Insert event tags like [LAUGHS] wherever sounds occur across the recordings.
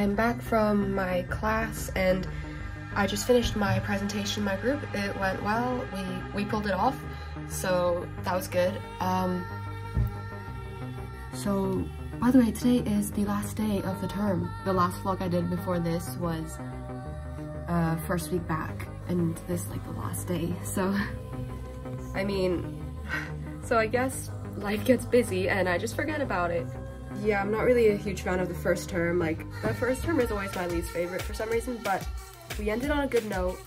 I'm back from my class and I just finished my presentation in my group. It went well, we, we pulled it off, so that was good. Um, so, by the way, today is the last day of the term. The last vlog I did before this was uh, first week back, and this like the last day, [LAUGHS] so, I mean, [LAUGHS] so I guess life gets busy and I just forget about it. Yeah, I'm not really a huge fan of the first term. Like, the first term is always my least favorite for some reason, but we ended on a good note.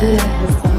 Bye.